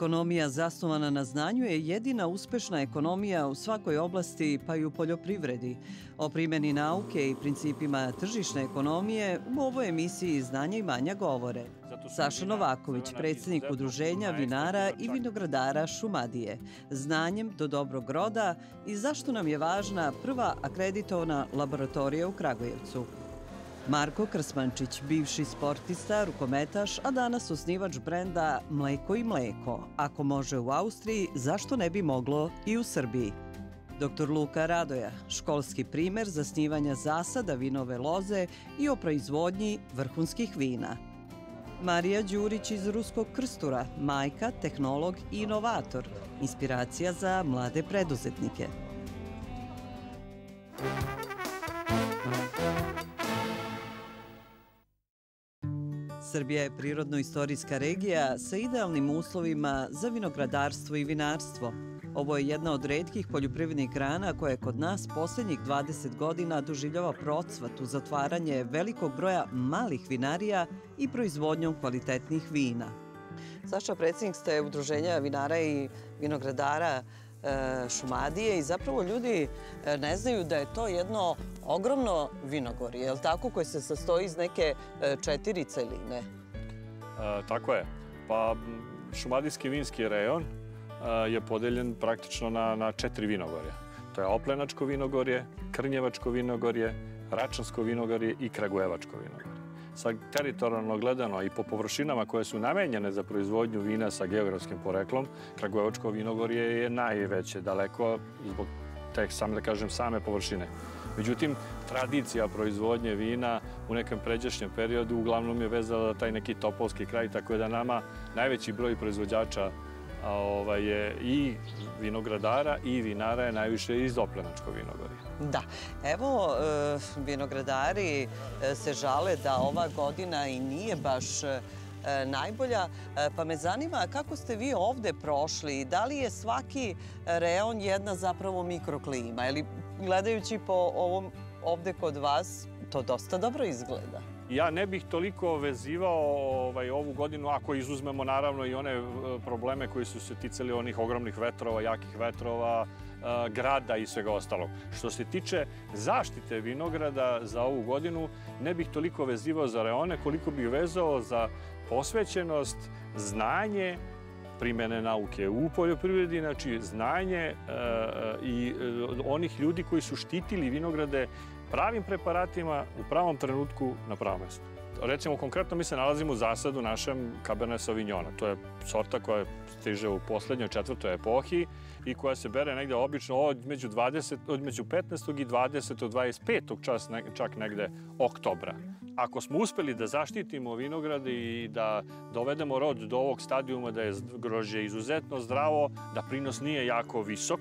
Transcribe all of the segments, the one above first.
Ekonomija zasnovana na znanju je jedina uspešna ekonomija u svakoj oblasti, pa i u poljoprivredi. O primjeni nauke i principima tržišne ekonomije u ovoj emisiji Znanja i manja govore. Saša Novaković, predsjednik udruženja vinara i vinogradara Šumadije. Znanjem do dobrog roda i zašto nam je važna prva akreditovana laboratorija u Kragujevcu. Marko Krsmančić, bivši sportista, rukometaš, a danas osnivač brenda Mleko i mleko. Ako može u Austriji, zašto ne bi moglo i u Srbiji? Dr. Luka Radoja, školski primer zasnivanja zasada vinove loze i o proizvodnji vrhunskih vina. Marija Đurić iz Ruskog krstura, majka, tehnolog i inovator, inspiracija za mlade preduzetnike. Srbija je prirodno-istorijska regija sa idealnim uslovima za vinogradarstvo i vinarstvo. Ovo je jedna od redkih poljoprivrednih grana koja je kod nas posljednjih 20 godina doživljava procvat u zatvaranje velikog broja malih vinarija i proizvodnjom kvalitetnih vina. Saša, predsjednik ste udruženja vinara i vinogradara Šumadije i zapravo ljudi e, ne znaju da je to jedno ogromno vinogorje, je li tako, koje se sastoji iz neke e, četiri celine? Tako je. Pa Šumadijski vinski rejon je podeljen praktično na, na četiri vinogorja. To je Oplenačko vinogorje, Krnjevačko vinogorje, Račansko vinogorje i Kragujevačko vinogorje. Sa teritorijalno gledano i po površinama koje su namenjene za proizvodnju vina sa geografskim poreklom, Kragujevačko vinogorje je najveće, daleko zbog tek sam da kažem same površine. Međutim, tradicija proizvodnje vina u nekom pređašnjem periodu uglavnom je vezala taj neki topolski kraj, tako da nama najveći broj proizvođača ovaj, je i vinogradara i vinara je najviše iz Oplenačkog vinogorja. Da. Evo, e, vinogradari e, se žale da ova godina i nije baš e, najbolja, pa me zanima kako ste vi ovde prošli i da li je svaki reon jedna zapravo mikroklima ili gledajući po ovom ovde kod vas, to dosta dobro izgleda. Ja ne bih toliko vezivao ovaj, ovu godinu, ako izuzmemo naravno i one e, probleme koji su se ticali onih ogromnih vetrova, jakih vetrova, e, grada i svega ostalog. Što se tiče zaštite vinograda za ovu godinu, ne bih toliko vezivao za reone, koliko bih vezao za posvećenost, znanje, primene nauke u poljoprivredi, znači znanje e, i onih ljudi koji su štitili vinograde pravim preparatima u pravom trenutku na pravom mestu. Recimo, konkretno mi se nalazimo u zasadu našem Cabernet Sauvignona. To je sorta koja stiže u poslednjoj četvrtoj epohi i koja se bere negde obično od među, 20, od među 15. i 20. 25. čas, čak negde oktobra. Ako smo uspeli da zaštitimo vinograd i da dovedemo rod do ovog stadijuma da je grožje izuzetno zdravo, da prinos nije jako visok,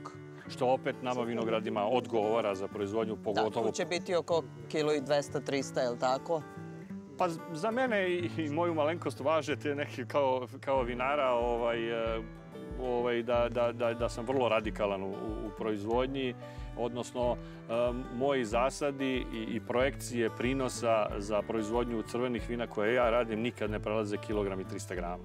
što opet nama vinogradima odgovara za proizvodnju, pogotovo... Da, tu će biti oko kilo i 200-300, je li tako? Pa za mene i moju malenkost važe te neke kao, kao vinara ovaj, e, ovaj, da, da, da, da sam vrlo radikalan u, u proizvodnji, odnosno um, moji zasadi i, i projekcije prinosa za proizvodnju crvenih vina koje ja radim nikad ne prelaze kilogram i 300 grama.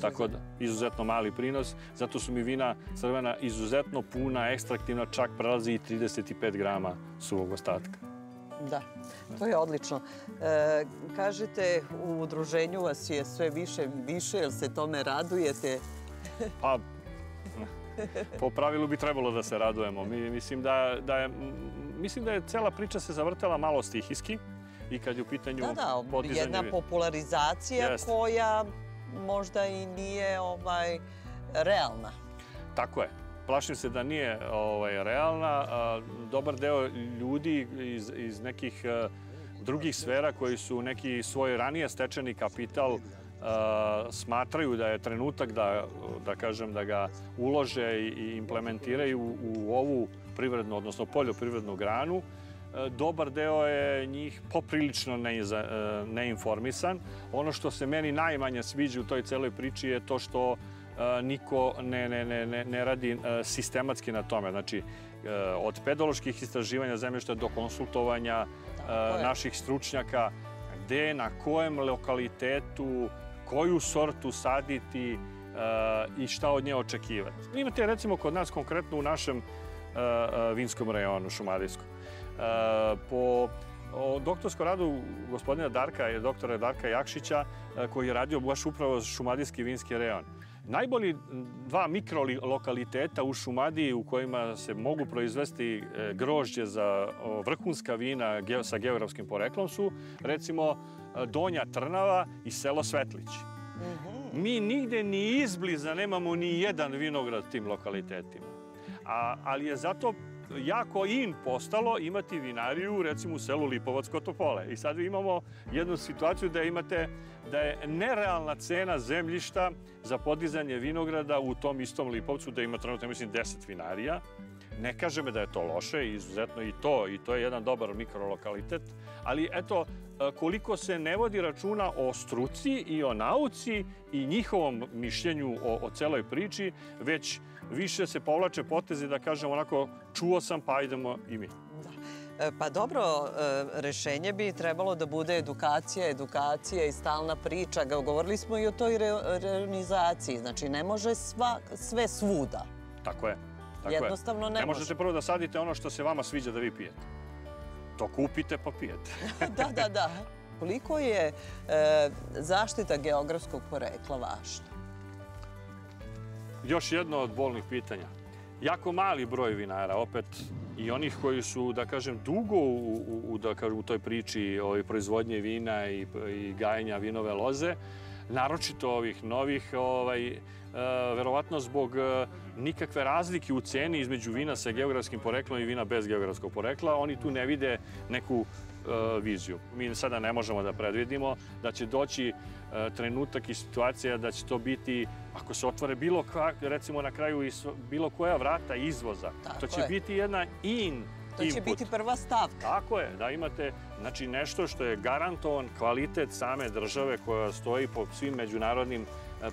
Tako da, izuzetno mali prinos. Zato su mi vina crvena izuzetno puna, ekstraktivna, čak prelazi i 35 grama suvog ostatka. Da, to je odlično. E, kažete, u udruženju vas je sve više više, jel se tome radujete? pa, po pravilu bi trebalo da se radujemo. Mi, mislim, da, da je, mislim da je cela priča se zavrtela malo stihijski i kad je u pitanju da, da, podizanje... jedna popularizacija Jest. koja možda i nije ovaj, realna. Tako je. Plašim se da nije ovaj, realna. Dobar deo ljudi iz, iz nekih e, drugih sfera koji su neki svoj ranije stečeni kapital smatraju da je trenutak da, da kažem, da ga ulože i implementiraju u ovu privrednu, odnosno poljoprivrednu granu dobar deo je njih poprilično e, neinformisan. Ono što se meni najmanje sviđa u toj celoj priči je to što e, niko ne, ne, ne, ne radi e, sistematski na tome. Znači, od pedoloških istraživanja zemljišta do konsultovanja naših stručnjaka, gde, na kojem lokalitetu, koju sortu saditi, i šta od nje očekivati. Imate recimo kod nas konkretno u našem vinskom rejonu šumadijskom. Po o doktorskom radu gospodina Darka, je doktora Darka Jakšića, koji je radio baš upravo šumadijski vinski rejon. Najbolji dva mikrolokaliteta u Šumadiji u kojima se mogu proizvesti e, grožđe za vrhunska vina sa geografskim poreklom su recimo Donja Trnava i selo Svetlić. Mhm. Mi nigde ni izbliza nemamo ni jedan vinograd tim lokalitetima. A, ali je zato jako in postalo imati vinariju recimo u selu Lipovac kod Topole. I sad imamo jednu situaciju da imate da je nerealna cena zemljišta za podizanje vinograda u tom istom Lipovcu, da ima trenutno, mislim, 10 vinarija. Ne kaže me da je to loše, izuzetno i to, i to je jedan dobar mikrolokalitet, ali eto, koliko se ne vodi računa o struci i o nauci i njihovom mišljenju o, o celoj priči, već više se povlače potezi da kažem onako čuo sam pa idemo i mi. Da. E, pa dobro, e, rešenje bi trebalo da bude edukacija, edukacija i stalna priča. Govorili smo i o toj reonizaciji. Znači, ne može sva, sve svuda. Tako je. Tako Jednostavno ne, ne može. Ne možete prvo da sadite ono što se vama sviđa da vi pijete. To kupite pa pijete. da, da, da. Koliko je e, zaštita geografskog porekla važna? Još jedno od bolnih pitanja. Jako mali broj vinara, opet i onih koji su, da kažem, dugo u, u, da u toj priči o proizvodnje vina i, i gajenja vinove loze, naročito ovih novih, ovaj, e, verovatno zbog e, nikakve razlike u ceni između vina sa geografskim poreklom i vina bez geografskog porekla, oni tu ne vide neku e, viziju. Mi sada ne možemo da predvidimo da će doći trenutak i situacija da će to biti, ako se otvore bilo, recimo na kraju bilo koja vrata izvoza, Tako to će je. biti jedna in To će biti prva stavka. Tako je, da imate znači, nešto što je garantovan kvalitet same države koja stoji po svim međunarodnim e,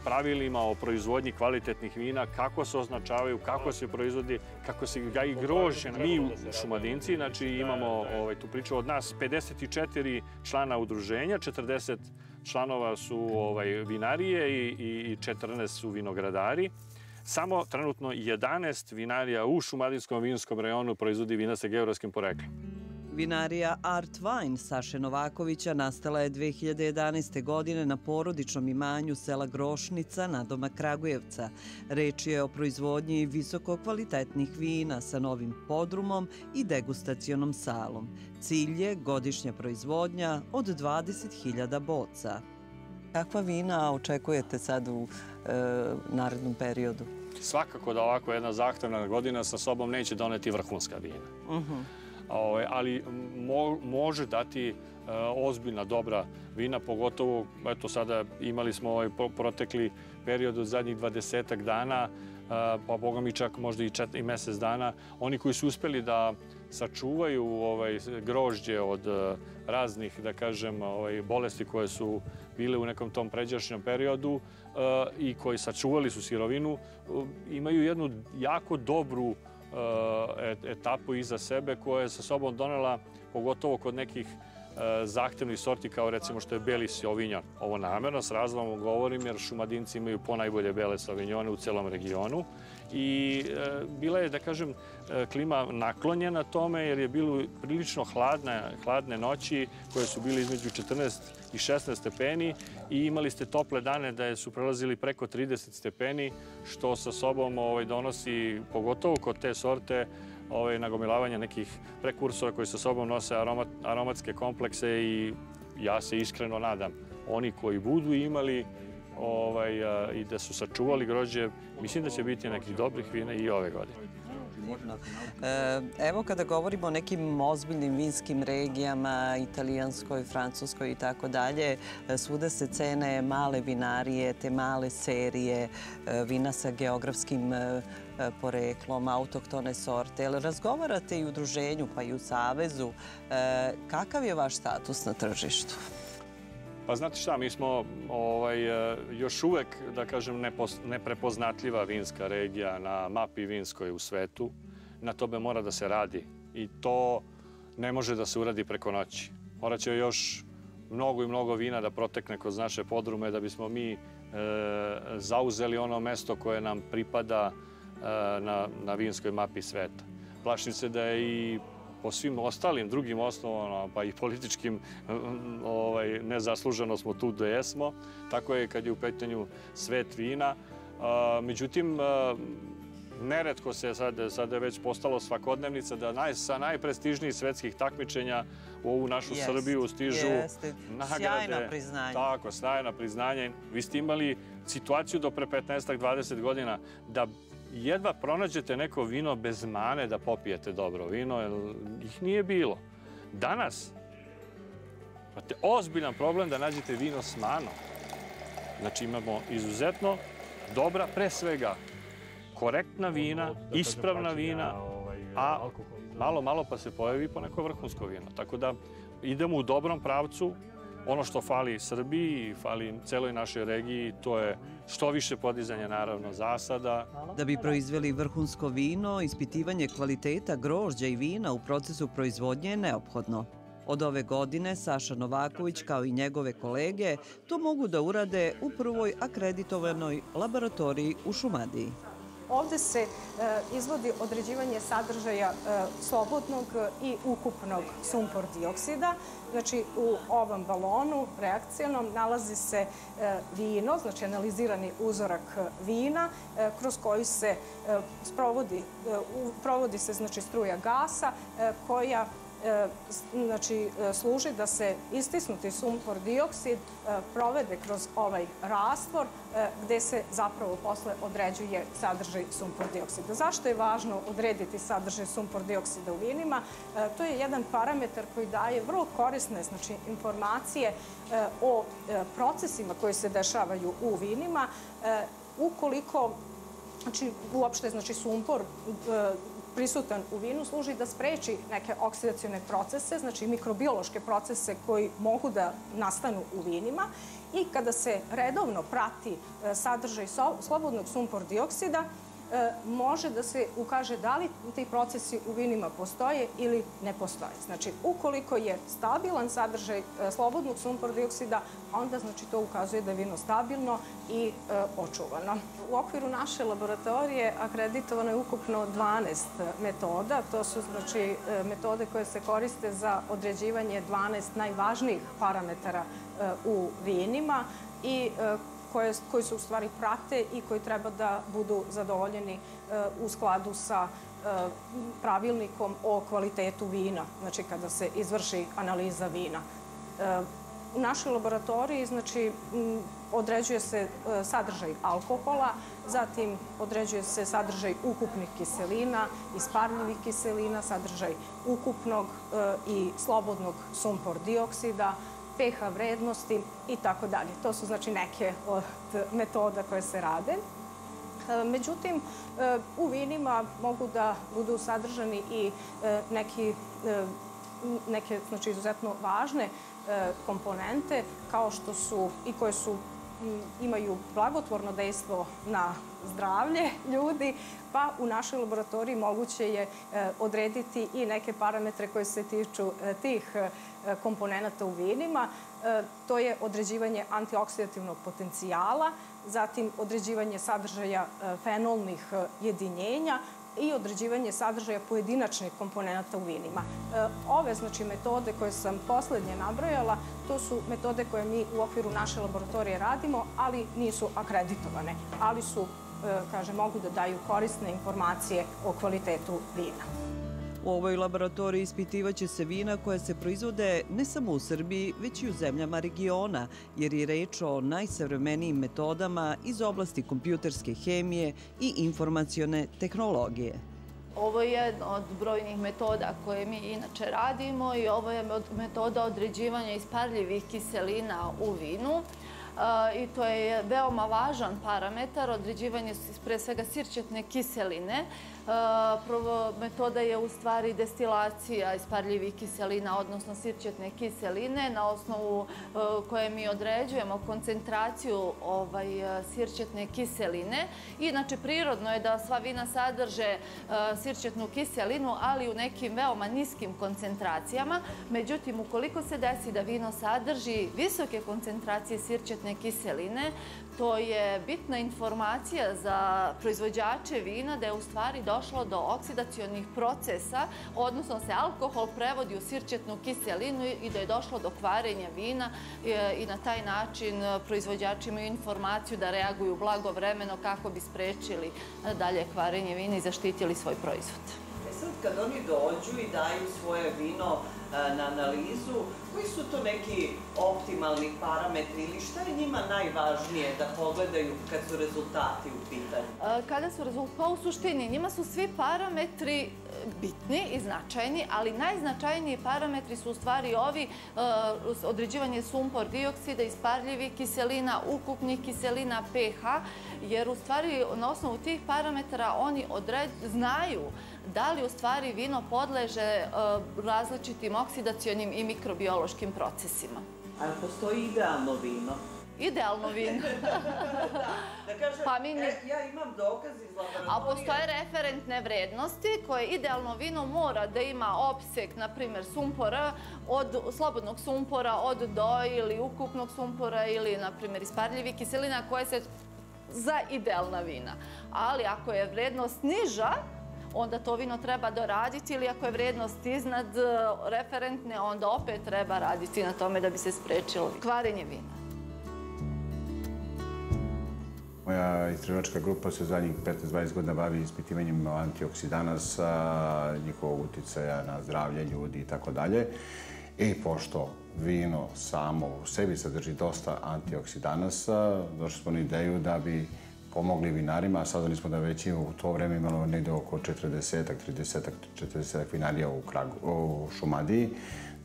pravilima o proizvodnji kvalitetnih vina, kako se označavaju, kako se proizvodi, kako se gaji grožđe. Mi u Šumadinci, znači imamo ovaj, tu priču od nas 54 člana udruženja, 40 članova su ovaj, vinarije i, i 14 su vinogradari. Samo trenutno 11 vinarija u Šumadinskom vinskom rejonu proizvodi vina sa geografskim poreklom. Vinarija Art Wine Saše Novakovića nastala je 2011. godine na porodičnom imanju sela Grošnica na doma Kragujevca. Reč je o proizvodnji visoko kvalitetnih vina sa novim podrumom i degustacionom salom. Cilj je godišnja proizvodnja od 20.000 boca. Kakva vina očekujete sad u e, narednom periodu? Svakako da ovako jedna zahtevna godina sa sobom neće doneti vrhunska vina. Uh mhm. -huh. Ove, ali mo, može dati e, ozbiljna dobra vina, pogotovo, eto sada imali smo ovaj protekli period od zadnjih 20 dana, e, pa boga mi čak možda i, čet, i mesec dana, oni koji su uspeli da sačuvaju ovaj grožđe od e, raznih, da kažem, ovaj, bolesti koje su bile u nekom tom pređašnjom periodu i koji sačuvali su sirovinu, imaju jednu jako dobru etapu iza sebe koja je sa sobom donela, pogotovo kod nekih zahtevnih sorti kao recimo što je beli sovinjan. Ovo namerno s razlomom govorim jer šumadinci imaju po najbolje bele sovinjone u celom regionu i e, bila je, da kažem, e, klima naklonjena tome jer je bilo prilično hladne, hladne noći koje su bile između 14 i 16 stepeni i imali ste tople dane da su prelazili preko 30 stepeni što sa sobom ovaj, donosi, pogotovo kod te sorte, ovaj, nagomilavanje nekih prekursora koji sa sobom nose aromat, aromatske komplekse i ja se iskreno nadam oni koji budu imali ovaj, i da su sačuvali grođe, mislim da će biti nekih dobrih vina i ove godine. E, evo kada govorimo o nekim ozbiljnim vinskim regijama, italijanskoj, francuskoj i tako dalje, e, svuda se cene male vinarije, te male serije, e, vina sa geografskim poreklom, autoktone sorte. Razgovarate i u udruženju pa i u Savezu? Kakav je vaš status na tržištu? Pa znate šta, mi smo ovaj, e, još uvek, da kažem, neprepoznatljiva vinska regija na mapi vinskoj u svetu. Na tobe mora da se radi i to ne može da se uradi preko noći. Morat će još mnogo i mnogo vina da protekne kroz naše podrume da bismo mi zauzeli ono mesto koje nam pripada na, na vinskoj mapi sveta. Plašim se da je i po svim ostalim drugim osnovama, pa i političkim, ovaj, nezasluženo smo tu da jesmo. Tako je kad je u pitanju svet vina. Međutim, neretko se sad, sada je već postalo svakodnevnica da naj, sa najprestižnijih svetskih takmičenja u ovu našu Srbiju stižu jeste. nagrade. Sjajna priznanja. Tako, sjajna priznanja. Vi ste imali situaciju do pre 15-20 godina da jedva pronađete neko vino bez mane da popijete dobro vino, jer ih nije bilo. Danas imate ozbiljan problem da nađete vino s manom. Znači imamo izuzetno dobra, pre svega, korektna vina, ispravna vina, a malo, malo pa se pojavi po neko vrhunsko vino. Tako da idemo u dobrom pravcu, ono što fali Srbiji fali celoj našoj regiji, to je što više podizanja naravno zasada. Da bi proizveli vrhunsko vino, ispitivanje kvaliteta grožđa i vina u procesu proizvodnje je neophodno. Od ove godine Saša Novaković kao i njegove kolege to mogu da urade u prvoj akreditovanoj laboratoriji u Šumadiji. Ovde se e, izvodi određivanje sadržaja e, slobodnog i ukupnog sumpor dioksida. Znači, u ovom balonu reakcijanom nalazi se e, vino, znači analizirani uzorak vina, kroz koji se sprovodi, provodi se znači, struja gasa koja znači, e, služi da se istisnuti sumpor dioksid e, provede kroz ovaj rastvor gde se zapravo posle određuje sadržaj sumpor dioksida. Zašto je važno odrediti sadržaj sumpor dioksida u vinima? To je jedan parametar koji daje vrlo korisne znači, informacije o procesima koji se dešavaju u vinima. Ukoliko Znači, uopšte, znači, sumpor prisutan u vinu služi da spreči neke oksidacijone procese, znači mikrobiološke procese koji mogu da nastanu u vinima. I kada se redovno prati e, sadržaj slobodnog sumpor dioksida, može da se ukaže da li ti procesi u vinima postoje ili ne postoje. Znači, ukoliko je stabilan sadržaj e, slobodnog sumpor dioksida, onda znači to ukazuje da je vino stabilno i e, očuvano. U okviru naše laboratorije akreditovano je ukupno 12 metoda. To su znači metode koje se koriste za određivanje 12 najvažnijih parametara u vinima i koje, koji se u stvari prate i koji treba da budu zadovoljeni e, u skladu sa e, pravilnikom o kvalitetu vina, znači kada se izvrši analiza vina. E, u našoj laboratoriji znači, određuje se sadržaj alkohola, zatim određuje se sadržaj ukupnih kiselina, isparljivih kiselina, sadržaj ukupnog i slobodnog sumpor dioksida, pH vrednosti i tako dalje. To su znači neke od metoda koje se rade. E, međutim, e, u vinima mogu da budu sadržani i e, neki, neke znači, izuzetno važne komponente kao što su i koje su imaju blagotvorno dejstvo na zdravlje ljudi, pa u našoj laboratoriji moguće je odrediti i neke parametre koje se tiču tih komponenta u vinima. E, to je određivanje antioksidativnog potencijala, zatim određivanje sadržaja e, fenolnih jedinjenja, i određivanje sadržaja pojedinačnih komponenta u vinima. Ove znači, metode koje sam poslednje nabrojala, to su metode koje mi u okviru naše laboratorije radimo, ali nisu akreditovane, ali su, kaže, mogu da daju korisne informacije o kvalitetu vina. U ovoj laboratoriji ispitivaće se vina koja se proizvode ne samo u Srbiji, već i u zemljama regiona, jer je reč o najsavremenijim metodama iz oblasti kompjuterske hemije i informacione tehnologije. Ovo je jedna od brojnih metoda koje mi inače radimo i ovo je metoda određivanja isparljivih kiselina u vinu i to je veoma važan parametar, određivanje pre svega sirćetne kiseline. Prvo metoda je u stvari destilacija isparljivih kiselina, odnosno sirćetne kiseline, na osnovu koje mi određujemo koncentraciju ovaj, sirćetne kiseline. Inače, prirodno je da sva vina sadrže sirćetnu kiselinu, ali u nekim veoma niskim koncentracijama. Međutim, ukoliko se desi da vino sadrži visoke koncentracije sirćetne kiseline. To je bitna informacija za proizvođače vina da je u stvari došlo do oksidacionih procesa, odnosno se alkohol prevodi u sirćetnu kiselinu i da je došlo do kvarenja vina i na taj način proizvođači imaju informaciju da reaguju blagovremeno kako bi sprečili dalje kvarenje vina i zaštitili svoj proizvod. Sad kad oni dođu i daju svoje vino e, na analizu, koji su to neki optimalni parametri ili šta je njima najvažnije da pogledaju kad su rezultati u pitanju? E, kada su rezultati, pa u suštini, njima su svi parametri e, bitni i značajni, ali najznačajniji parametri su u stvari ovi određivanje sumpor dioksida, isparljivih kiselina, ukupnih kiselina, pH, jer u stvari na osnovu tih parametara oni znaju da li u stvari vino podleže e, različitim oksidacijonim i mikrobiološkim procesima. Ali postoji idealno vino? Idealno vino. da kažem, pa mi e, ja imam dokaz iz laboratorija. A postoje referentne vrednosti koje idealno vino mora da ima opsek, na primjer, sumpora, od slobodnog sumpora, od do ili ukupnog sumpora ili, na primjer, isparljivi kiselina koje se za idealna vina. Ali ako je vrednost niža, onda to vino treba doraditi ili ako je vrednost iznad e, referentne, onda opet treba raditi na tome da bi se sprečilo kvarenje vina. Moja istraživačka grupa se zadnjih 15-20 godina bavi ispitivanjem antioksidanasa, njihovog uticaja na zdravlje ljudi i tako dalje. I pošto vino samo u sebi sadrži dosta antioksidanasa, došli smo na ideju da bi pomogli vinarima, a smo da već u to vreme imalo negde oko 40-ak, 30-ak, 40-ak vinarija u, Kragu, u Šumadiji,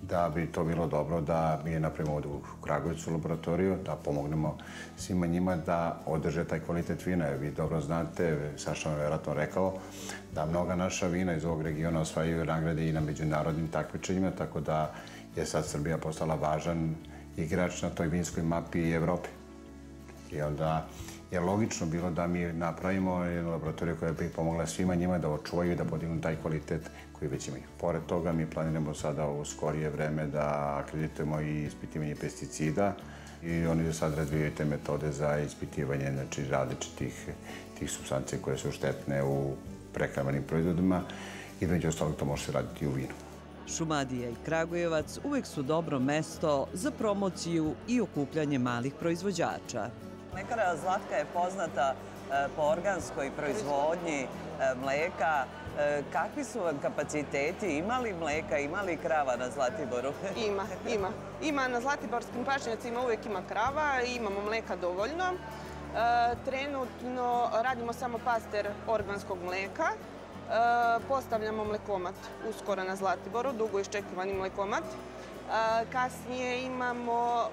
da bi to bilo dobro da mi je napravimo ovde u Kragujevcu laboratoriju, da pomognemo svima njima da održe taj kvalitet vina. vi dobro znate, Saša vam je vjerojatno rekao, da mnoga naša vina iz ovog regiona osvajaju nagrade i na međunarodnim takmičenjima, tako da je sad Srbija postala važan igrač na toj vinskoj mapi Evrope. I onda je logično bilo da mi napravimo jednu laboratoriju koja bi pomogla svima njima da očuvaju i da podignu taj kvalitet koji već imaju. Pored toga mi planiramo sada u skorije vreme da akreditujemo i ispitivanje pesticida i oni sad razvijaju te metode za ispitivanje znači, različitih tih substancije koje su štetne u prekramenim proizvodima i među ostalog to može se raditi i u vinu. Šumadija i Kragujevac uvek su dobro mesto za promociju i okupljanje malih proizvođača. Mlekara Zlatka je poznata e, po organskoj proizvodnji e, mleka. E, kakvi su vam kapaciteti? Ima li mleka, ima li krava na Zlatiboru? Ima, ima. Ima na Zlatiborskim pašnjacima uvijek ima krava imamo mleka dovoljno. Trenutno radimo samo paster organskog mleka. Postavljamo mlekomat uskoro na Zlatiboru, dugo iščekivani mlekomat. Kasnije imamo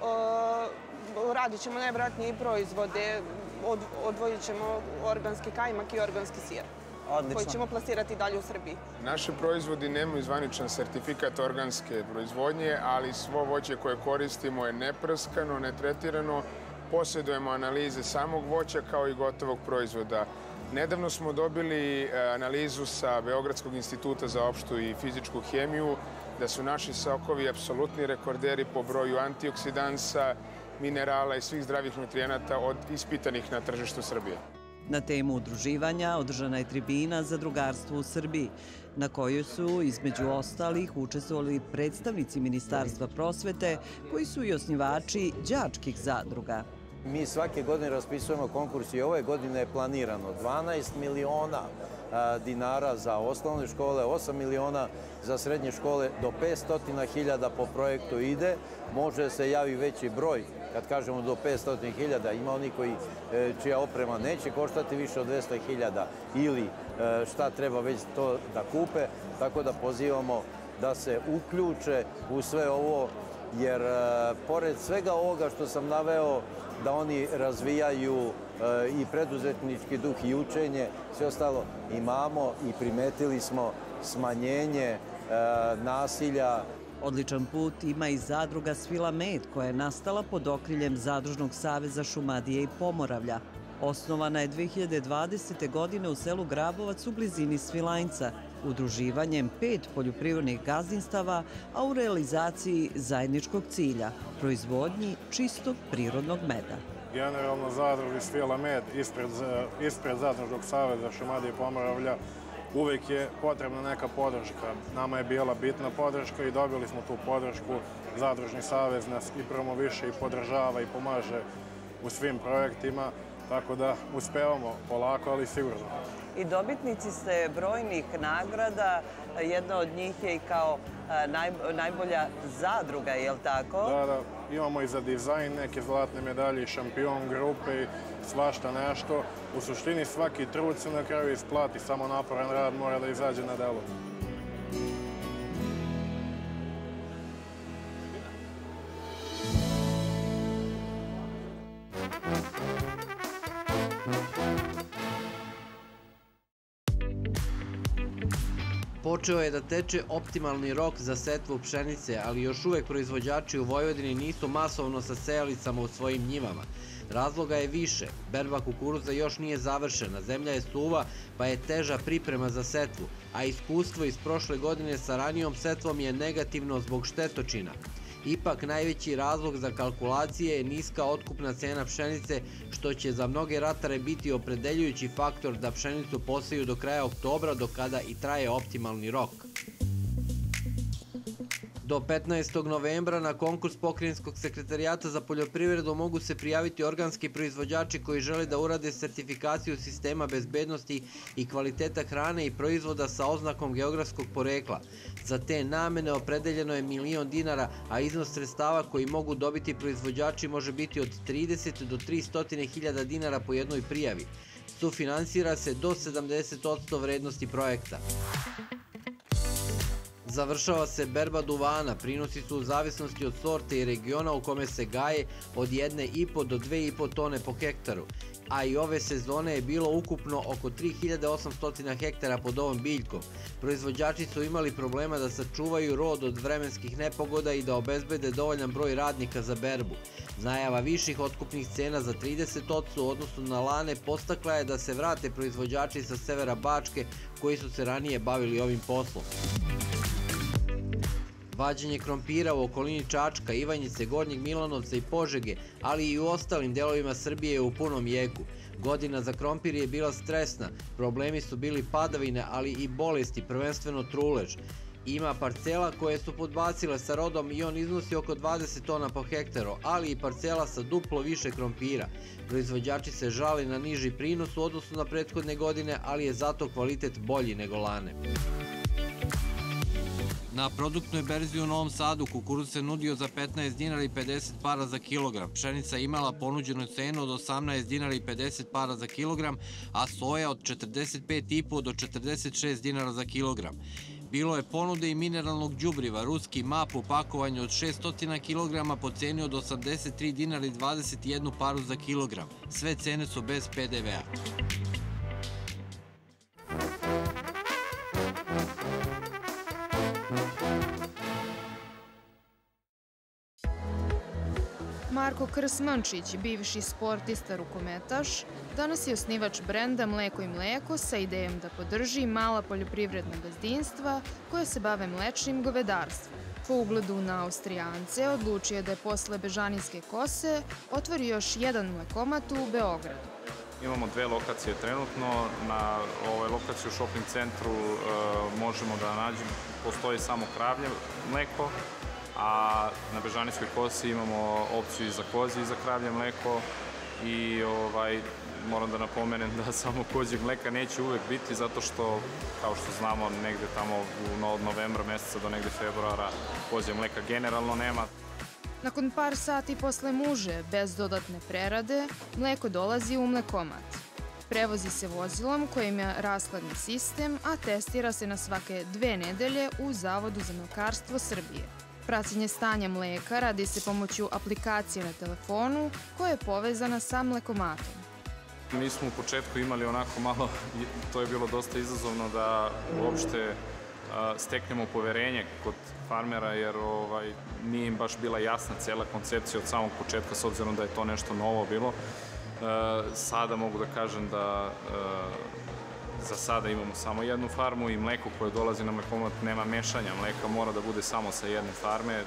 radit ćemo najvratnije proizvode, od, odvojit ćemo organski kajmak i organski sir. Odlično. koji ćemo plasirati dalje u Srbiji. Naši proizvodi nemaju zvaničan sertifikat organske proizvodnje, ali svo voće koje koristimo je neprskano, netretirano. Posjedujemo analize samog voća kao i gotovog proizvoda. Nedavno smo dobili e, analizu sa Beogradskog instituta za opštu i fizičku hemiju da su naši sokovi apsolutni rekorderi po broju antioksidansa, minerala i svih zdravih nutrijenata od ispitanih na tržištu Srbije. Na temu udruživanja održana je tribina za drugarstvo u Srbiji, na kojoj su, između ostalih, učestvovali predstavnici Ministarstva prosvete, koji su i osnivači đačkih zadruga. Mi svake godine raspisujemo konkurs i ove godine je planirano 12 miliona dinara za osnovne škole, 8 miliona za srednje škole, do 500 hiljada po projektu ide. Može se javi veći broj kad kažemo do 500.000, ima oni koji, e, čija oprema neće koštati više od 200.000 ili e, šta treba već to da kupe, tako da pozivamo da se uključe u sve ovo, jer e, pored svega ovoga što sam naveo, da oni razvijaju i preduzetnički duh i učenje, sve ostalo imamo i primetili smo smanjenje nasilja, Odličan put ima i zadruga Svila Med koja je nastala pod okriljem Zadružnog saveza Šumadije i Pomoravlja. Osnovana je 2020. godine u selu Grabovac u blizini Svilajnca, udruživanjem pet poljoprivrednih gazdinstava, a u realizaciji zajedničkog cilja, proizvodnji čistog prirodnog meda. Generalno zadruži Svila Med ispred, ispred Zadružnog saveza Šumadije Pomoravlja uvek je potrebna neka podrška. Nama je bila bitna podrška i dobili smo tu podršku. Zadružni savez nas i promoviše i podržava i pomaže u svim projektima, tako da uspevamo polako, ali sigurno. I dobitnici ste brojnih nagrada, jedna od njih je i kao naj, najbolja zadruga, je li tako? Da, da, imamo i za dizajn neke zlatne medalje, šampion grupe svašta nešto. U suštini svaki trud se na kraju isplati, samo naporan rad mora da izađe na delo. Počeo je da teče optimalni rok za setvu pšenice, ali još uvek proizvođači u Vojvodini nisu masovno sa sejalicama u svojim njivama. Razloga je više, berba kukuruza još nije završena, zemlja je suva pa je teža priprema za setvu, a iskustvo iz prošle godine sa ranijom setvom je negativno zbog štetočina. Ipak najveći razlog za kalkulacije je niska otkupna cena pšenice, što će za mnoge ratare biti opredeljujući faktor da pšenicu poseju do kraja oktobra, do kada i traje optimalni rok. Do 15. novembra na konkurs Pokrinjskog sekretarijata za poljoprivredu mogu se prijaviti organski proizvođači koji žele da urade sertifikaciju sistema bezbednosti i kvaliteta hrane i proizvoda sa oznakom geografskog porekla. Za te namene opredeljeno je milion dinara, a iznos sredstava koji mogu dobiti proizvođači može biti od 30 do 300 hiljada dinara po jednoj prijavi. Sufinansira se do 70% vrednosti projekta. Završava se berba duvana, prinosi su u zavisnosti od sorte i regiona u kome se gaje od 1,5 do 2,5 tone po hektaru, a i ove sezone je bilo ukupno oko 3800 hektara pod ovom biljkom. Proizvođači su imali problema da sačuvaju rod od vremenskih nepogoda i da obezbede dovoljan broj radnika za berbu. Najava viših otkupnih cena za 30% u odnosu na lane postakla je da se vrate proizvođači sa severa Bačke koji su se ranije bavili ovim poslom. Vađenje krompira u okolini Čačka, Ivanjice, Gornjeg Milanovca i Požege, ali i u ostalim delovima Srbije je u punom jeku. Godina za krompir je bila stresna, problemi su bili padavine, ali i bolesti, prvenstveno trulež. Ima parcela koje su podbacile sa rodom i on iznosi oko 20 tona po hektaru, ali i parcela sa duplo više krompira. Proizvođači se žali na niži prinos u odnosu na prethodne godine, ali je zato kvalitet bolji nego lane. Na produktnoj berzi u Novom Sadu kukuruz se nudio za 15 dinara i 50 para za kilogram, pšenica imala ponuđenu cenu od 18 dinara i 50 para za kilogram, a soja od 45,5 do 46 dinara za kilogram. Bilo je ponude i mineralnog đubriva, ruski map u pakovanju od 600 kg po ceni od 83 dinara i 21 paru za kilogram. Sve cene su bez PDV-a. Marko Krsmančić, bivši sportista rukometaš, danas je osnivač brenda Mleko i mleko sa idejom da podrži mala poljoprivredna gazdinstva koja se bave mlečnim govedarstvom. Po ugledu na Austrijance odlučio da je posle Bežaninske kose otvori još jedan mlekomat u Beogradu. Imamo dve lokacije trenutno. Na ovoj lokaciji u shopping centru e, možemo da nađemo, postoji samo kravlje mleko, a na Bežanijskoj kosi imamo opciju i za kozi i za kravlje mleko i ovaj, moram da napomenem da samo kođeg mleka neće uvek biti zato što, kao što znamo, negde tamo od novembra meseca do negde februara kođeg mleka generalno nema. Nakon par sati posle muže, bez dodatne prerade, mleko dolazi u mlekomat. Prevozi se vozilom kojim je raskladni sistem, a testira se na svake dve nedelje u Zavodu za mlekarstvo Srbije. Praćenje stanja mleka radi se pomoću aplikacije na telefonu koja je povezana sa mlekomatom. Mi smo u početku imali onako malo, to je bilo dosta izazovno da uopšte steknemo poverenje kod farmera jer ovaj, nije im baš bila jasna cela koncepcija od samog početka s obzirom da je to nešto novo bilo. Sada mogu da kažem da za sada imamo samo jednu farmu i mleko koje dolazi na mlekomat nema mešanja mleka, mora da bude samo sa jedne farme.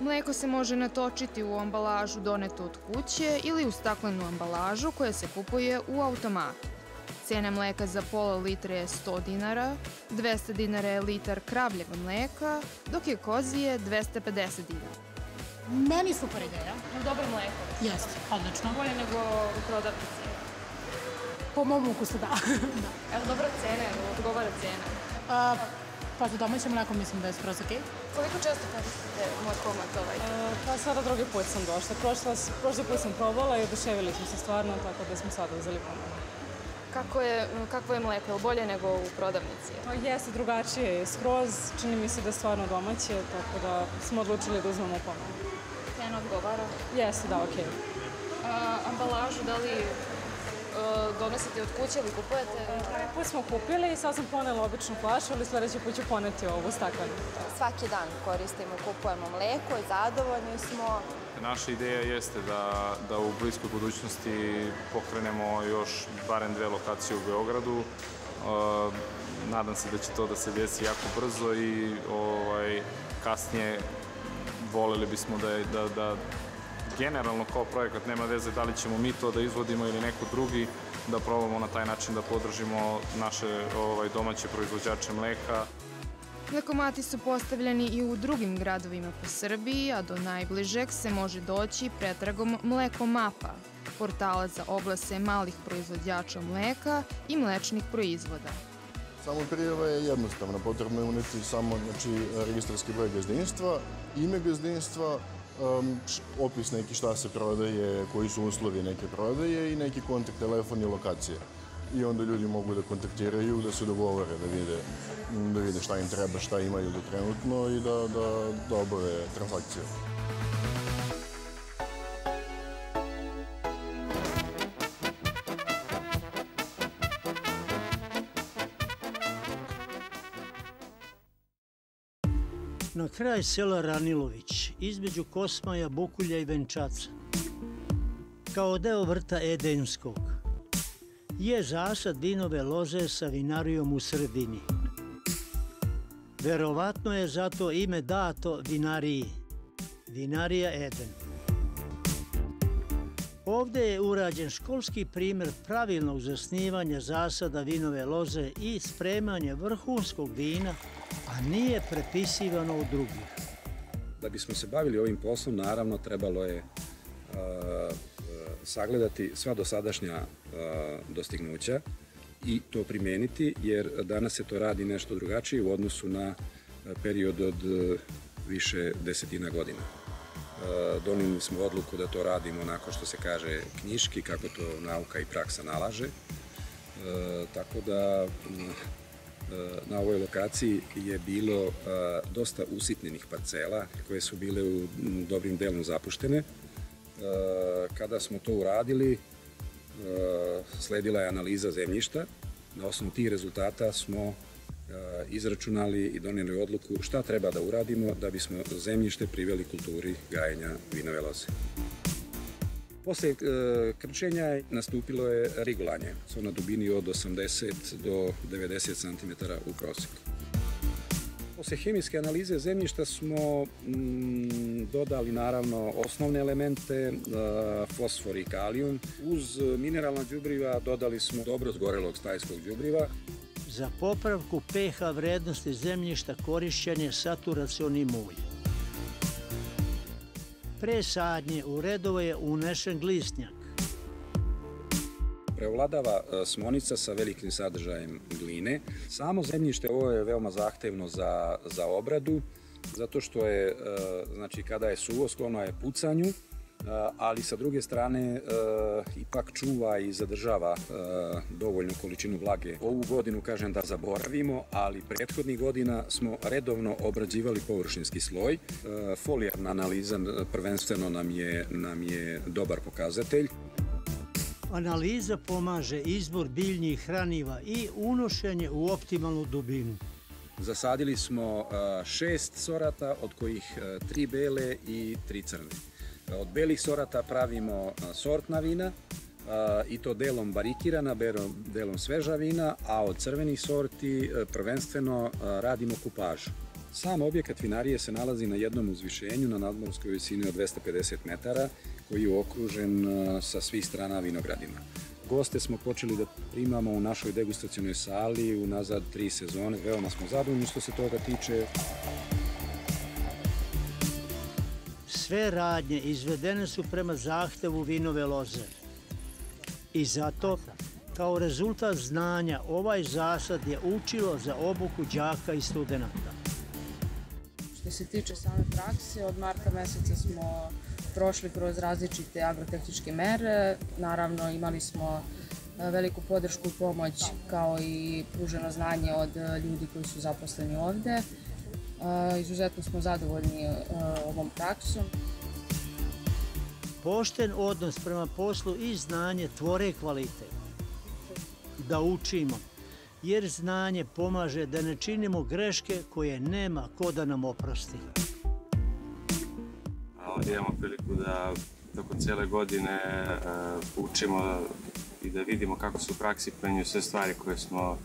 Mleko se može natočiti u ambalažu donetu od kuće ili u staklenu ambalažu koja se kupuje u automatu. Cena mleka za pola litre je 100 dinara, 200 dinara je litar kravljeg mleka, dok je kozije 250 dinara. Meni super ideja. Dobro mleko? Jeste, odlično. Bolje nego u prodavnici? Po mom ukusu, da. da. Evo dobra cena, odgovara cena? A, pa za domaće mleko mislim da je skroz okej. Okay. Koliko često koristite moj komat ovaj? A, pa sada drugi put sam došla. Prošla, prošli put sam probala i oduševili smo se stvarno, tako da smo sada uzeli ponovno. Kako je, kako je mleko? Bolje nego u prodavnici? Pa jeste drugačije skroz. Čini mi se da je stvarno domaće, tako da smo odlučili da uzmemo ponovno. Cena odgovara? Jeste, da, okej. Okay. Ambalažu, da li donosite od kuće ili kupujete? Prvi put smo kupili i sad sam ponela običnu flašu, ali sledeći put ću poneti ovu staklenu. Svaki dan koristimo, kupujemo mleko i zadovoljni smo. Naša ideja jeste da, da u bliskoj budućnosti pokrenemo još barem dve lokacije u Beogradu. Uh, nadam se da će to da se desi jako brzo i ovaj, kasnije voleli bismo da, da, da generalno kao projekat nema veze da li ćemo mi to da izvodimo ili neko drugi, da probamo na taj način da podržimo naše ovaj, domaće proizvođače mleka. Mlekomati su postavljeni i u drugim gradovima po Srbiji, a do najbližeg se može doći pretragom Mleko Mapa, portala za oglase malih proizvođača mleka i mlečnih proizvoda. Samo prijava je jednostavna, potrebno je uneti samo znači, registarski broj gazdinstva, ime gazdinstva, um, opis neki šta se prodaje, koji su uslovi neke prodaje i neki kontakt, telefon i lokacije. I onda ljudi mogu da kontaktiraju, da se dogovore, da vide, da vide šta im treba, šta imaju do trenutno i da, da, da obave transakcije. Na kraj sela Ranilović, između Kosmaja, Bukulja i Venčaca, kao deo vrta Edenskog, je zasad vinove loze sa vinarijom u sredini. Verovatno je zato ime dato vinariji, vinarija Eden. Ovde je urađen školski primer pravilnog zasnivanja zasada vinove loze i spremanja vrhunskog vina a nije prepisivano od drugih. Da bismo se bavili ovim poslom, naravno, trebalo je sagledati sva dosadašnja dostignuća i to primeniti, jer danas se to radi nešto drugačije u odnosu na period od više desetina godina. Donili smo odluku da to radimo onako što se kaže knjiški, kako to nauka i praksa nalaže. Tako da na ovoj lokaciji je bilo dosta usitnjenih parcela koje su bile u dobrim delom zapuštene. Kada smo to uradili, sledila je analiza zemljišta. Na osnovu tih rezultata smo izračunali i donijeli odluku šta treba da uradimo da bismo zemljište priveli kulturi gajenja vinove loze. Posle e, krčenja nastupilo je rigulanje, so na dubini od 80 do 90 cm u proseku. Posle hemijske analize zemljišta smo mm, dodali naravno osnovne elemente, e, fosfor i kalijum. Uz mineralna đubriva dodali smo dobro zgorelog stajskog đubriva. Za popravku pH vrednosti zemljišta korišćen je saturacioni mulj. Pre sadnje u redovo je unešen glisnjak. Preovladava e, smonica sa velikim sadržajem gline. Samo zemljište ovo je veoma zahtevno za, za obradu, zato što je, e, znači kada je suvo, sklono je pucanju, ali sa druge strane e, ipak čuva i zadržava e, dovoljnu količinu vlage. Ovu godinu kažem da zaboravimo, ali prethodnih godina smo redovno obrađivali površinski sloj. Folijarna analiza prvenstveno nam je, nam je dobar pokazatelj. Analiza pomaže izbor biljnih hraniva i unošenje u optimalnu dubinu. Zasadili smo šest sorata, od kojih tri bele i tri crne. Od belih sorata pravimo sortna vina, i to delom barikirana, delom sveža vina, a od crvenih sorti prvenstveno radimo kupažu. Sam objekat vinarije se nalazi na jednom uzvišenju na nadmorskoj visini od 250 metara koji je okružen sa svih strana vinogradima. Goste smo počeli da primamo u našoj degustacionoj sali unazad tri sezone. Veoma smo zadovoljni što se toga tiče. Sve radnje izvedene su prema zahtevu vinove loze. I zato, kao rezultat znanja, ovaj zasad je učilo za obuku đaka i studenta. Što se tiče same prakse, od marta meseca smo prošli kroz različite agrotehničke mere. Naravno, imali smo e, veliku podršku i pomoć kao i pruženo znanje od ljudi koji su zaposleni ovde. E, izuzetno smo zadovoljni ovom praksom. Pošten odnos prema poslu i znanje tvore kvalitet. Da učimo, jer znanje pomaže da ne činimo greške koje nema ko da nam oprosti. Ovdje imamo priliku da tokom cijele godine uh, učimo i da vidimo kako se u praksi penju sve stvari koje smo,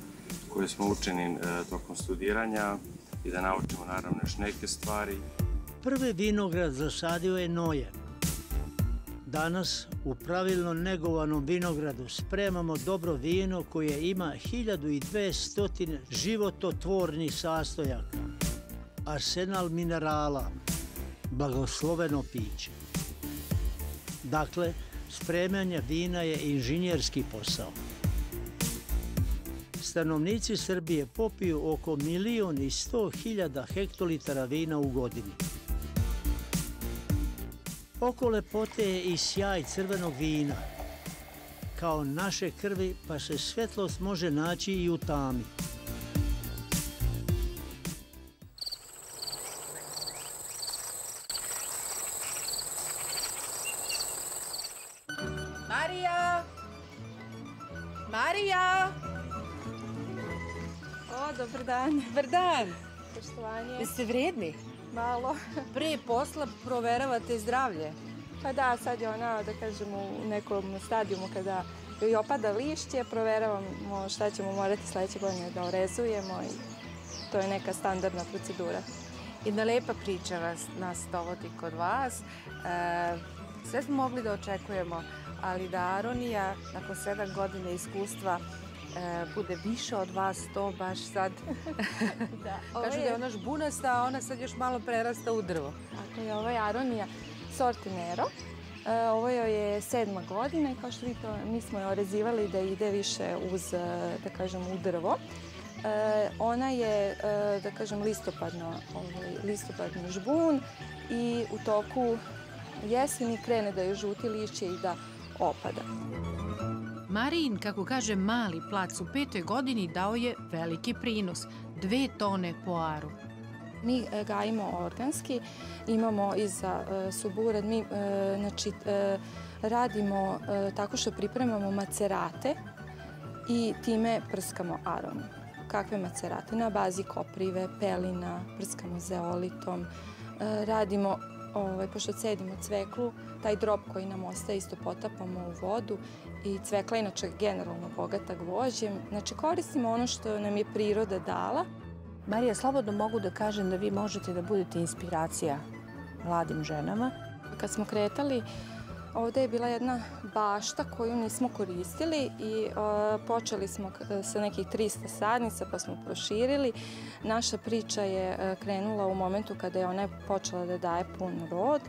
koje smo učeni uh, tokom studiranja i da naučimo naravno još neke stvari. Prvi vinograd zasadio je Noje. Danas u pravilno negovanom vinogradu spremamo dobro vino koje ima 1200 živototvornih sastojaka, arsenal minerala, blagosloveno piće. Dakle, spremanje vina je inženjerski posao. Stanovnici Srbije popiju oko milion i sto hiljada hektolitara vina u godini. Oko lepote je i sjaj crvenog vina. Kao naše krvi, pa se svetlost može naći i u tami. Dan. Dobar dan. Poštovanje. Jeste vredni? Malo. Pre posla proveravate zdravlje? Pa da, sad je ona, da kažem, u nekom stadijumu kada joj opada lišće, proveravamo šta ćemo morati sledeće godine da orezujemo i to je neka standardna procedura. Jedna lepa priča vas, nas dovodi kod vas. E, sve smo mogli da očekujemo, ali da Aronija, nakon sedam godina iskustva, bude više od vas, to baš sad... da, Kažu da je ona žbunasta, a ona sad još malo prerasta u drvo. Tako je, ovo je Aronija Sortinero. E, ovo joj je sedma godina i kao što vidite, mi smo je orezivali da ide više uz, e, da kažem, u drvo. E, ona je, e, da kažem, listopadno, ovaj, listopadni žbun i u toku jeseni krene da joj žuti lišće i da opada. Marijin, kako kaže mali plac u petoj godini, dao je veliki prinos, dve tone po aru. Mi e, gajimo organski, imamo i za e, suburad, mi e, znači, radimo tako što pripremamo macerate i time prskamo arom. Kakve macerate? Na bazi koprive, pelina, prskamo zeolitom, radimo ovaj, pošto cedimo cveklu, taj drop koji nam ostaje isto potapamo u vodu i cvekla inače generalno bogata gvožđem. Znači koristimo ono što nam je priroda dala. Marija, slobodno mogu da kažem da vi možete da budete inspiracija mladim ženama. Kad smo kretali, ovde je bila jedna bašta koju nismo koristili i uh, počeli smo sa nekih 300 sadnica pa smo proširili. Naša priča je uh, krenula u momentu kada je ona počela da daje pun rod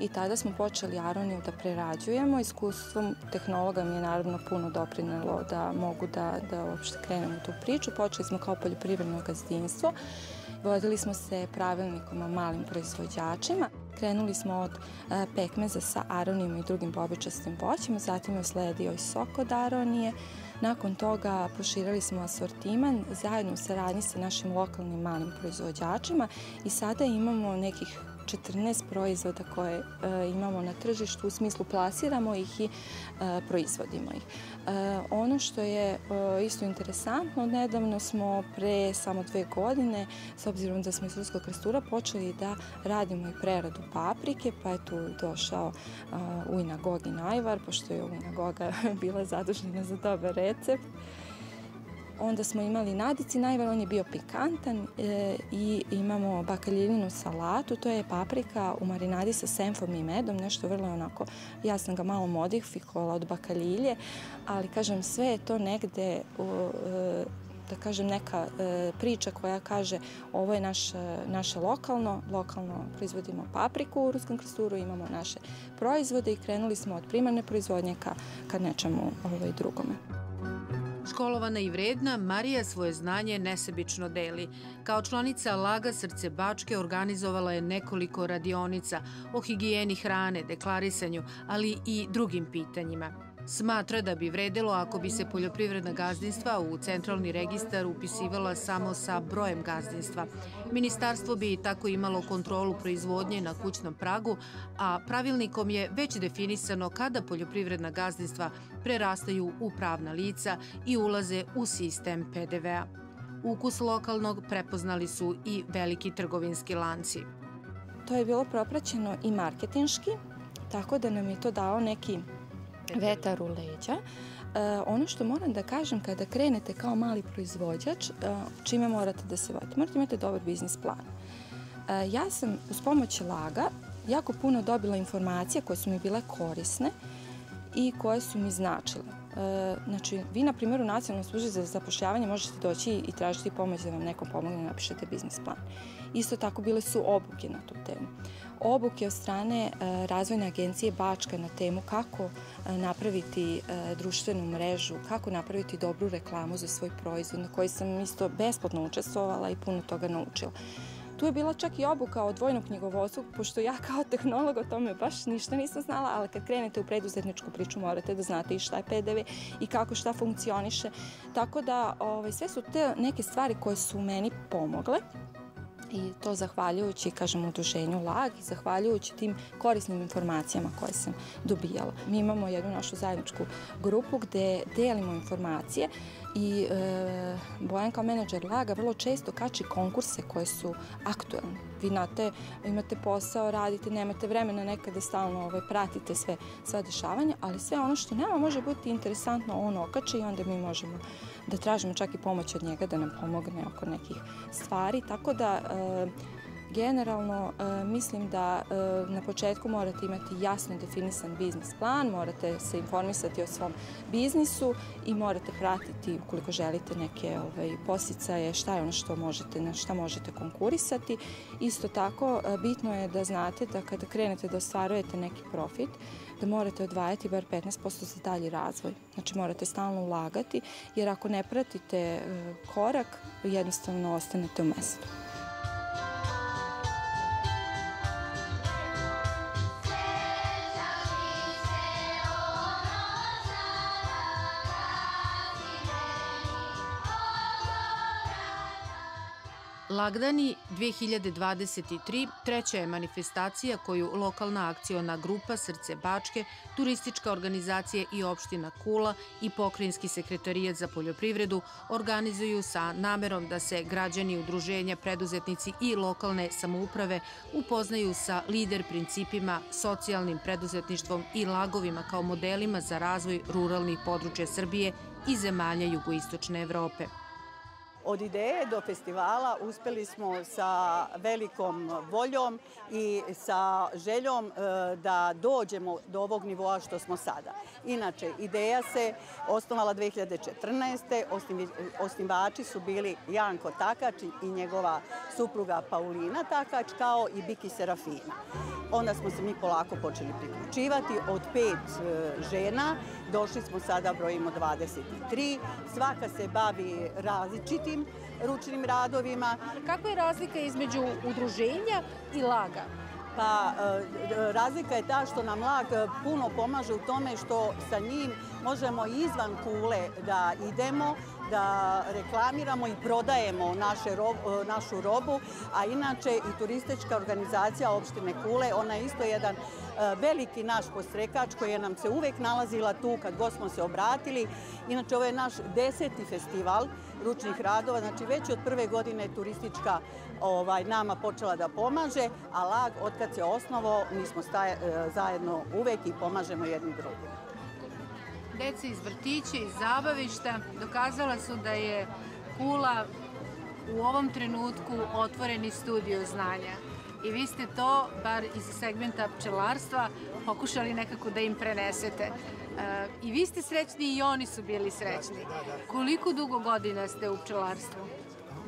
i tada smo počeli aroniju da prerađujemo. Iskustvom tehnologa mi je naravno puno doprinelo da mogu da, da uopšte krenem u tu priču. Počeli smo kao poljoprivredno gazdinstvo. Vodili smo se pravilnikom o malim proizvođačima. Krenuli smo od e, pekmeza sa aronijom i drugim bobičastim voćima, zatim je sledio i sok od aronije. Nakon toga proširali smo asortiman zajedno u saradnji sa našim lokalnim malim proizvođačima i sada imamo nekih 14 proizvoda koje e, imamo na tržištu, u smislu plasiramo ih i proizvodimo ih. Ono što je isto interesantno, nedavno smo pre samo dve godine, s obzirom da smo iz Ruskog krestura, počeli da radimo i preradu paprike, pa je tu došao Ujna Gogi Najvar, pošto je Ujna Goga bila zadužena za dobar recept. Onda smo imali nadici najvar, on je bio pikantan e, i imamo bakaljininu salatu, to je paprika u marinadi sa senfom i medom, nešto vrlo onako, ja sam ga malo modifikovala od bakaljilje, ali kažem sve je to negde u, e, da kažem neka e, priča koja kaže ovo je naš, naše lokalno, lokalno proizvodimo papriku u Ruskom krsturu, imamo naše proizvode i krenuli smo od primarne proizvodnje ka, ka nečemu ovaj, drugome. Školovana i vredna, Marija svoje znanje nesebično deli. Kao članica Laga Srce Bačke organizovala je nekoliko radionica o higijeni hrane, deklarisanju, ali i drugim pitanjima. Smatra da bi vredilo ako bi se poljoprivredna gazdinstva u centralni registar upisivala samo sa brojem gazdinstva. Ministarstvo bi tako imalo kontrolu proizvodnje na kućnom pragu, a pravilnikom je već definisano kada poljoprivredna gazdinstva prerastaju u pravna lica i ulaze u sistem PDV-a. Ukus lokalnog prepoznali su i veliki trgovinski lanci. To je bilo propraćeno i marketinški, tako da nam je to dao neki vetar u leđa. E, ono što moram da kažem kada krenete kao mali proizvođač, e, čime morate da se vodite? Morate imati dobar biznis plan. E, ja sam uz pomoć laga jako puno dobila informacija koje su mi bile korisne i koje su mi značile. E, znači, vi na primjer u nacionalnoj službi za zapošljavanje možete doći i tražiti pomoć da vam neko pomogne da napišete biznis plan. Isto tako bile su obuke na tu temu obuke od strane e, Razvojne agencije Bačka na temu kako e, napraviti e, društvenu mrežu, kako napraviti dobru reklamu za svoj proizvod, na koji sam isto besplatno učestvovala i puno toga naučila. Tu je bila čak i obuka o dvojnom knjigovodstvu, pošto ja kao tehnolog o tome baš ništa nisam znala, ali kad krenete u preduzetničku priču morate da znate i šta je PDV i kako šta funkcioniše. Tako da ovaj, sve su te neke stvari koje su meni pomogle i to zahvaljujući, kažem, udruženju LAG i zahvaljujući tim korisnim informacijama koje sam dobijala. Mi imamo jednu našu zajedničku grupu gde delimo informacije i e, Bojan kao menadžer Laga vrlo često kači konkurse koje su aktuelne. Vi znate, imate posao, radite, nemate vremena nekada stalno ovaj, pratite sve, sve dešavanja, ali sve ono što nama može biti interesantno on okače i onda mi možemo da tražimo čak i pomoć od njega da nam pomogne oko nekih stvari. Tako da e, Generalno, e, mislim da e, na početku morate imati jasno definisan biznis plan, morate se informisati o svom biznisu i morate pratiti, ukoliko želite neke ovaj, posicaje, šta je ono što možete, na šta možete konkurisati. Isto tako, e, bitno je da znate da kada krenete da ostvarujete neki profit, da morate odvajati bar 15% za dalji razvoj. Znači morate stalno ulagati, jer ako ne pratite korak, jednostavno ostanete u mestu. Lagdani 2023 treća je manifestacija koju lokalna akciona grupa Srce Bačke, turistička organizacija i opština Kula i pokrinjski sekretarijat za poljoprivredu organizuju sa namerom da se građani udruženja, preduzetnici i lokalne samouprave upoznaju sa lider principima, socijalnim preduzetništvom i lagovima kao modelima za razvoj ruralnih područja Srbije i zemalja jugoistočne Evrope. Od ideje do festivala uspeli smo sa velikom voljom i sa željom e, da dođemo do ovog nivoa što smo sada. Inače, ideja se osnovala 2014. Osnivači su bili Janko Takač i njegova supruga Paulina Takač, kao i Biki Serafina. Onda smo se mi polako počeli priključivati. Od pet e, žena došli smo sada, brojimo 23. Svaka se bavi različitim ručnim radovima. Kakva je razlika između udruženja i laga? Pa e, razlika je ta što nam lag puno pomaže u tome što sa njim možemo izvan kule da idemo, da reklamiramo i prodajemo naše našu robu, a inače i turistička organizacija opštine Kule, ona je isto jedan veliki naš postrekač koji je nam se uvek nalazila tu kad god smo se obratili. Inače, ovo je naš deseti festival ručnih radova, znači već od prve godine turistička ovaj, nama počela da pomaže, a LAG, od kad se osnovo, mi smo staje, zajedno uvek i pomažemo jedni drugim. Deca iz vrtića, iz zabavišta dokazala su da je Kula u ovom trenutku otvoreni studio znanja. I vi ste to, bar iz segmenta pčelarstva, pokušali nekako da im prenesete. E, I vi ste srećni i oni su bili srećni. Koliko dugo godina ste u pčelarstvu?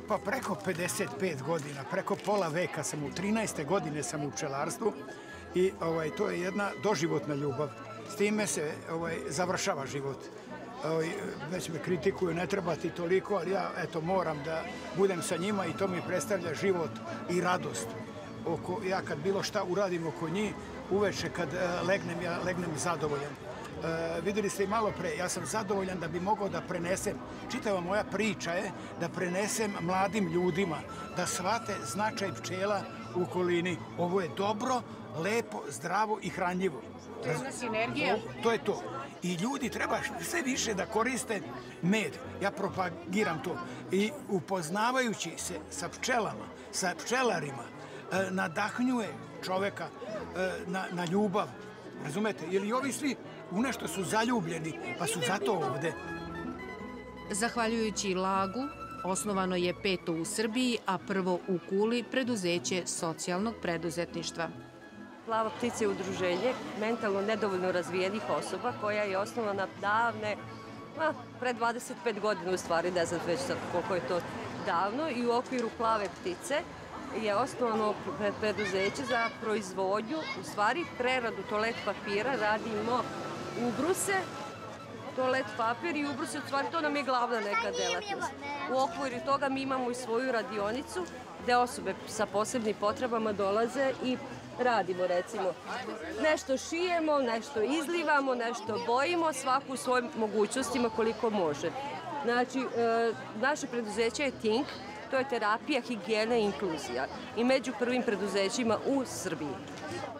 Pa preko 55 godina, preko pola veka sam u 13. godine sam u pčelarstvu i ovaj, to je jedna doživotna ljubav. S time se ovaj, završava život. Ovaj, već me kritikuju, ne treba ti toliko, ali ja eto moram da budem sa njima i to mi predstavlja život i radost. Oko, ja kad bilo šta uradim oko njih, uveče kad uh, legnem, ja legnem zadovoljan. Uh, videli ste i malo pre, ja sam zadovoljan da bi mogao da prenesem, čitava moja priča je da prenesem mladim ljudima, da shvate značaj pčela u okolini. Ovo je dobro, lepo, zdravo i hranljivo. To je jedna sinergija. To je to. I ljudi treba sve više da koriste med. Ja propagiram to. I upoznavajući se sa pčelama, sa pčelarima, nadahnjuje čoveka na, na ljubav. Razumete? Jer i ovi svi u nešto su zaljubljeni, pa su zato ovde. Zahvaljujući Lagu, osnovano je peto u Srbiji, a prvo u Kuli preduzeće socijalnog preduzetništva. Plava ptica je udruženje mentalno nedovoljno razvijenih osoba koja je osnovana davne, a, pre 25 godina u stvari, ne znam već sad koliko je to davno i u okviru plave ptice je osnovano preduzeće za proizvodnju, u stvari preradu toalet papira, radimo ubruse, toalet papir i ubruse, u stvari to nam je glavna neka delatnost. U okviru toga mi imamo i svoju radionicu gde osobe sa posebnim potrebama dolaze i radimo recimo. Nešto šijemo, nešto izlivamo, nešto bojimo, svaku u svojim mogućnostima koliko može. Znači, e, naše preduzeće je Tink, to je terapija, higijena i inkluzija i među prvim preduzećima u Srbiji.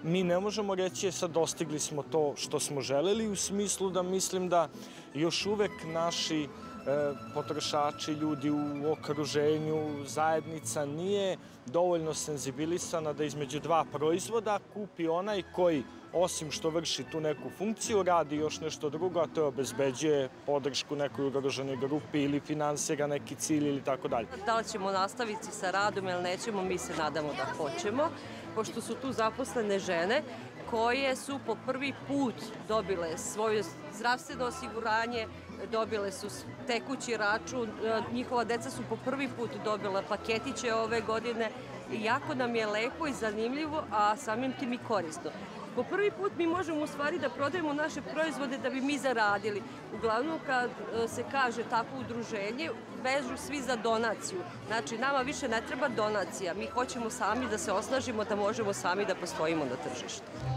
Mi ne možemo reći sad dostigli smo to što smo želeli u smislu da mislim da još uvek naši E, potrošači, ljudi u okruženju, zajednica nije dovoljno senzibilisana da između dva proizvoda kupi onaj koji osim što vrši tu neku funkciju, radi još nešto drugo, a to obezbeđuje podršku nekoj ugroženoj grupi ili finansira neki cilj ili tako dalje. Da li ćemo nastaviti sa radom ili nećemo, mi se nadamo da hoćemo, pošto su tu zaposlene žene koje su po prvi put dobile svoje zdravstveno osiguranje, dobile su tekući račun, e, njihova deca su po prvi put dobila paketiće ove godine jako nam je lepo i zanimljivo, a samim tim i korisno. Po prvi put mi možemo u stvari da prodajemo naše proizvode da bi mi zaradili. Uglavnom kad e, se kaže takvo udruženje, vežu svi za donaciju. Znači nama više ne treba donacija, mi hoćemo sami da se osnažimo, da možemo sami da postojimo na tržištu.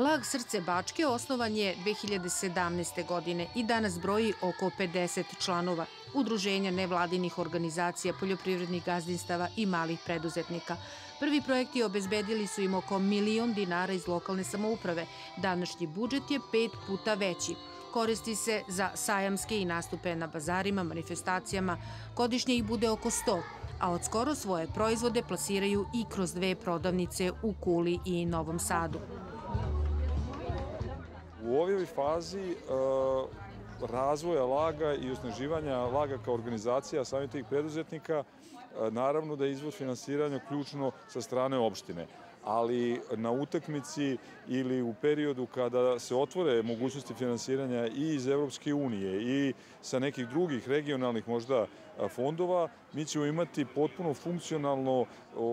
Lag Srce Bačke osnovan je 2017. godine i danas broji oko 50 članova, udruženja nevladinih organizacija, poljoprivrednih gazdinstava i malih preduzetnika. Prvi projekti obezbedili su im oko milion dinara iz lokalne samouprave. Današnji budžet je pet puta veći. Koristi se za sajamske i nastupe na bazarima, manifestacijama. Godišnje ih bude oko 100, a od skoro svoje proizvode plasiraju i kroz dve prodavnice u Kuli i Novom Sadu. U ovoj fazi razvoja laga i osnaživanja laga kao organizacija samih tih preduzetnika, naravno da je izvod finansiranja ključno sa strane opštine ali na utakmici ili u periodu kada se otvore mogućnosti finansiranja i iz Evropske unije i sa nekih drugih regionalnih možda fondova, mi ćemo imati potpuno funkcionalno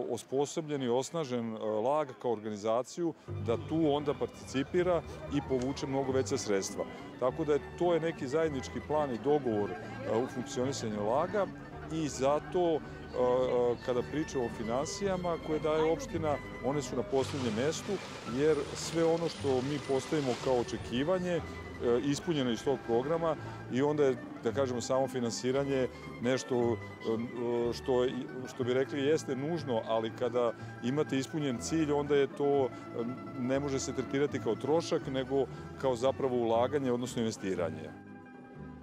osposobljeni, osnažen lag kao organizaciju da tu onda participira i povuče mnogo veća sredstva. Tako da to je neki zajednički plan i dogovor u funkcionisanju laga i zato kada pričamo o financijama koje daje opština, one su na poslednjem mestu, jer sve ono što mi postavimo kao očekivanje ispunjeno iz tog programa i onda je, da kažemo, samo finansiranje nešto što, što bi rekli jeste nužno, ali kada imate ispunjen cilj, onda je to, ne može se tretirati kao trošak, nego kao zapravo ulaganje, odnosno investiranje.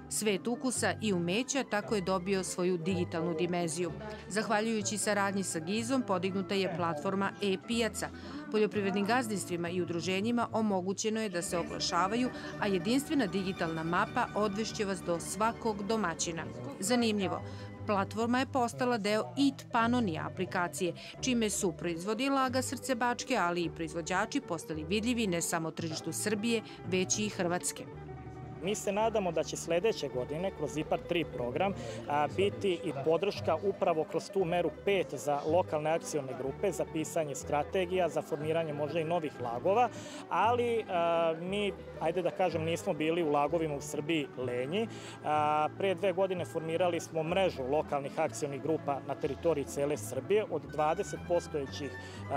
Svet ukusa i umeća tako je dobio svoju digitalnu dimenziju. Zahvaljujući saradnji sa Gizom podignuta je platforma e-pijaca. Poljoprivrednim gazdinstvima i udruženjima omogućeno je da se oglašavaju, a jedinstvena digitalna mapa odvešće vas do svakog domaćina. Zanimljivo, Platforma je postala deo IT Panonija aplikacije, čime su proizvodi Laga Srce Bačke, ali i proizvođači postali vidljivi ne samo tržištu Srbije, već i Hrvatske. Mi se nadamo da će sledeće godine kroz IPAR 3 program a, biti i podrška upravo kroz tu meru 5 za lokalne akcione grupe, za pisanje strategija, za formiranje možda i novih lagova, ali a, mi, ajde da kažem, nismo bili u lagovima u Srbiji lenji. A, pre dve godine formirali smo mrežu lokalnih akcionih grupa na teritoriji cele Srbije od 20 postojećih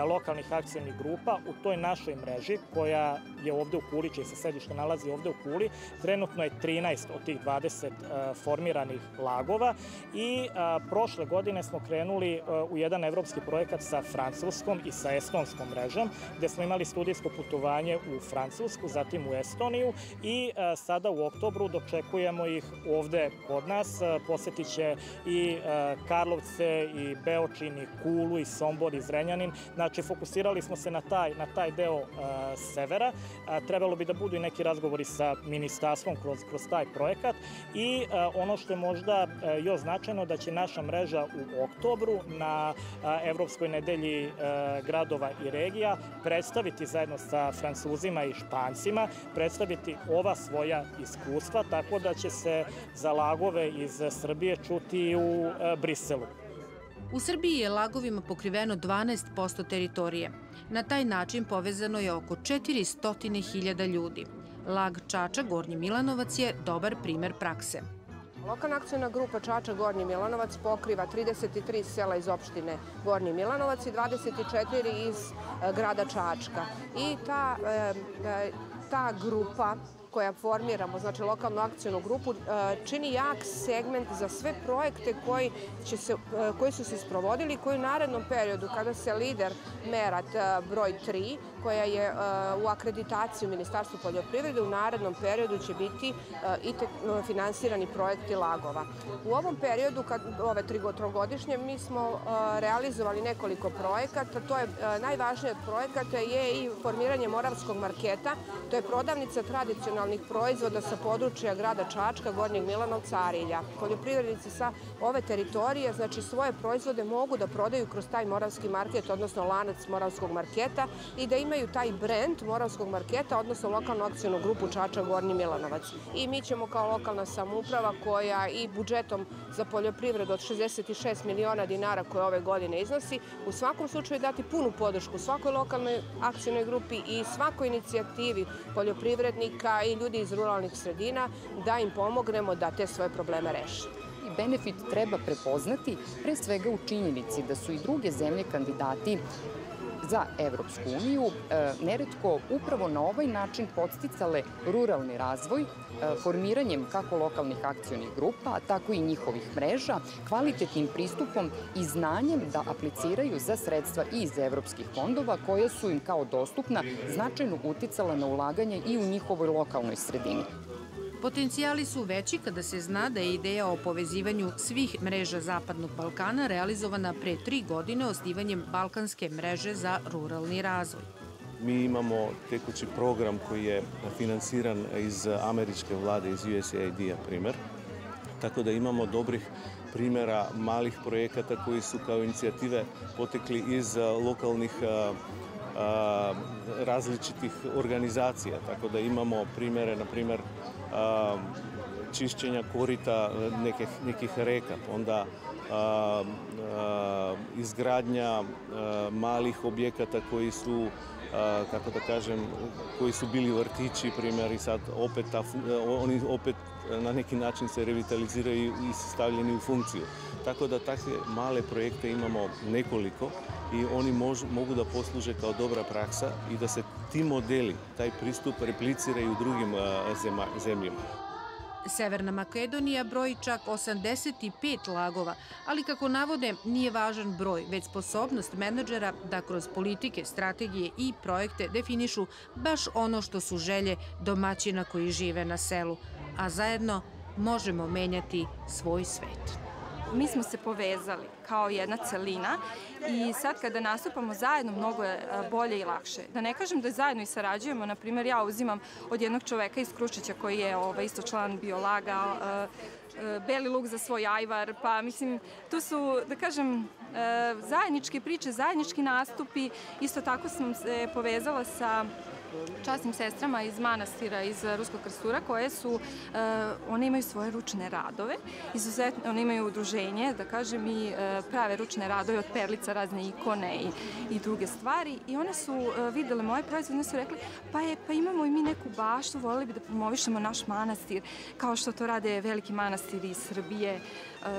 lokalnih akcionih grupa u toj našoj mreži koja je ovde u Kuli, čije se sedište nalazi ovde u Kuli, trenutno je 13 od tih 20 uh, formiranih lagova i uh, prošle godine smo krenuli uh, u jedan evropski projekat sa francuskom i sa estonskom mrežom, gde smo imali studijsko putovanje u Francusku, zatim u Estoniju i sada u oktobru dočekujemo ih ovde kod nas. Posetit će i Karlovce, i Beočin, i Kulu, i Sombor, i Zrenjanin. Znači, fokusirali smo se na taj, na taj deo severa. Trebalo bi da budu i neki razgovori sa ministarstvom ministarstvom kroz, kroz taj projekat i e, ono što je možda e, još značajno da će naša mreža u oktobru na a, Evropskoj nedelji e, gradova i regija predstaviti zajedno sa Francuzima i Špancima, predstaviti ova svoja iskustva, tako da će se za lagove iz Srbije čuti u Briselu. U Srbiji je lagovima pokriveno 12% teritorije. Na taj način povezano je oko 400.000 ljudi. Lag Čača Gornji Milanovac je dobar primer prakse. Lokalna akcijna grupa Čača Gornji Milanovac pokriva 33 sela iz opštine Gornji Milanovac i 24 iz e, grada Čačka. I ta, e, e, ta grupa koja formiramo, znači lokalnu akcijnu grupu, čini jak segment za sve projekte koji, će se, koji su se sprovodili, koji u narednom periodu, kada se lider merat broj 3, koja je u akreditaciji u Ministarstvu poljoprivrede, u narednom periodu će biti i te finansirani projekti lagova. U ovom periodu, kad, ove trigodišnje, mi smo realizovali nekoliko projekata. To je najvažniji od projekata je i formiranje Moravskog marketa. To je prodavnica tradicionalnih proizvoda sa područja grada Čačka, Gornjeg Milanovca, Arilja. Poljoprivrednici sa ove teritorije, znači svoje proizvode mogu da prodaju kroz taj moravski market, odnosno lanac moravskog marketa i da imaju taj brend moravskog marketa, odnosno lokalnu akcijnu grupu Čača Gornji Milanovac. I mi ćemo kao lokalna samuprava koja i budžetom za poljoprivredu od 66 miliona dinara koje ove godine iznosi, u svakom slučaju dati punu podršku svakoj lokalnoj akcijnoj grupi i svakoj inicijativi poljoprivrednika i ljudi iz ruralnih sredina da im pomognemo da te svoje probleme reše benefit treba prepoznati pre svega u činjenici da su i druge zemlje kandidati za Evropsku uniju e, neretko upravo na ovaj način podsticale ruralni razvoj e, formiranjem kako lokalnih akcionih grupa, tako i njihovih mreža, kvalitetnim pristupom i znanjem da apliciraju za sredstva iz evropskih fondova koja su im kao dostupna značajno uticala na ulaganje i u njihovoj lokalnoj sredini. Potencijali su veći kada se zna da je ideja o povezivanju svih mreža Zapadnog Balkana realizovana pre tri godine osnivanjem Balkanske mreže za ruralni razvoj. Mi imamo tekući program koji je finansiran iz američke vlade, iz USAID-a primer, tako da imamo dobrih primera malih projekata koji su kao inicijative potekli iz lokalnih različitih organizacija, tako da imamo primere, na primer, čišćenja korita nekih, nekih reka, onda a, a, izgradnja a, malih objekata koji su kako da kažem, koji su bili vrtići, primjer, i sad opet ta, oni opet na neki način se revitaliziraju i stavljeni u funkciju. Tako da takve male projekte imamo nekoliko i oni mož, mogu da posluže kao dobra praksa i da se ti modeli, taj pristup repliciraju drugim zema, zemljama. Severna Makedonija broji čak 85 lagova, ali kako navode nije važan broj, već sposobnost menadžera da kroz politike, strategije i projekte definišu baš ono što su želje domaćina koji žive na selu, a zajedno možemo menjati svoj svet mi smo se povezali kao jedna celina i sad kada nastupamo zajedno mnogo je bolje i lakše. Da ne kažem da zajedno i sarađujemo, na primjer ja uzimam od jednog čoveka iz Krušića koji je ovaj, isto član biolaga, beli luk za svoj ajvar, pa mislim, tu su, da kažem, zajedničke priče, zajednički nastupi. Isto tako sam se povezala sa časnim sestrama iz manastira iz Ruskog krstura koje su, uh, one imaju svoje ručne radove, izuzetno, one imaju udruženje, da kažem, i uh, prave ručne radove od perlica, razne ikone i, i druge stvari. I one su uh, videle moje proizvode, one su rekli, pa je, pa imamo i mi neku baštu, volili bi da promovišemo naš manastir, kao što to rade veliki manastiri iz Srbije,